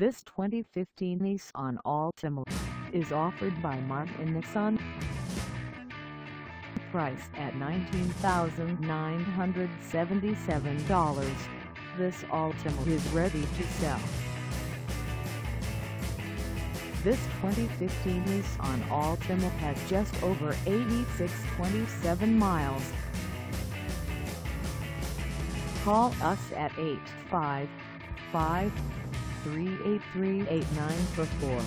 This 2015 Nissan Altima is offered by Martin Nissan. Price at $19,977. This Altima is ready to sell. This 2015 Nissan Altima has just over 8627 miles. Call us at 855-383-8944 or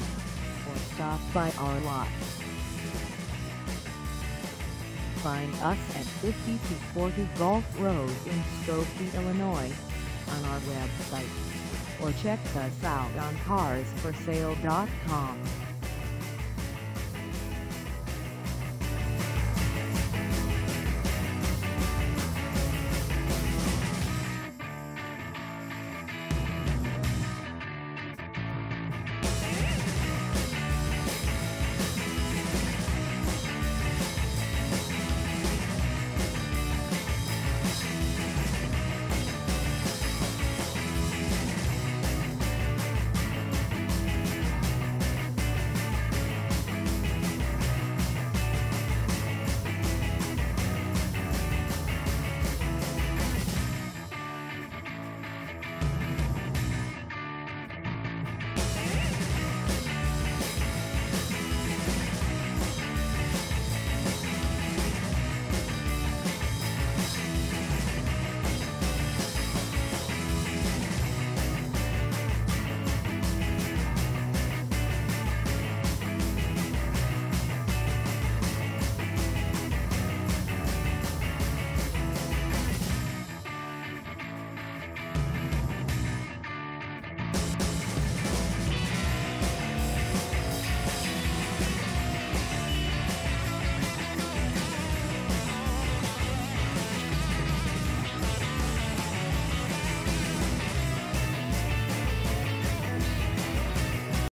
stop by our lot. Find us at 5240 Golf Road in Skokie, Illinois on our website or check us out on carsforsale.com.